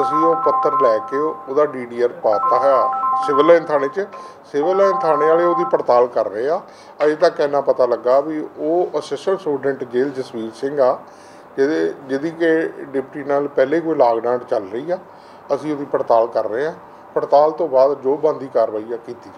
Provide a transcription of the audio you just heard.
ਅਸੀਂ ਉਹ ਪੱਤਰ ਲੈ ਕੇ ਉਹ- ਉਹਦਾ ਡੀਡੀਆਰ ਪਾਤਾ ਹੋਇਆ ਸਿਵਲ ਲਾਈਨ ਥਾਣੇ 'ਚ। ਸਿਵਲ ਲਾਈਨ ਥਾਣੇ ਵਾਲੇ ਉਹਦੀ ਪੜਤਾਲ ਕਰ ਰਹੇ ਆ। ਅਜੇ ਤੱਕ ਇੰਨਾ ਪਤਾ ਲੱਗਾ ਵੀ ਉਹ ਅਸਿਸਟੈਂਟ ਸਟੂਡੈਂਟ ਜੇਲ੍ਹ ਜਸਵੀਰ ਸਿੰਘ ਆ, ਜਿਹਦੇ ਜਿਹਦੀ ਕਿ ਡਿਪਟੀ ਨਾਲ ਪਹਿਲੇ ਕੋਈ ਲਾਗਡਾਂਟ ਚੱਲ ਰਹੀ ਆ। ਅਸੀਂ ਉਹਦੀ ਪੜਤਾਲ ਕਰ ਰਹੇ ਆ। ਪੜਤਾਲ ਤੋਂ ਬਾਅਦ ਜੋ ਬੰਦੀ ਕਾਰਵਾਈ ਆ ਕੀਤੀ